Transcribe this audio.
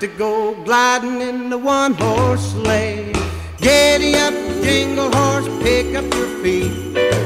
to go gliding in the one horse sleigh. Giddy up, jingle horse, pick up your feet.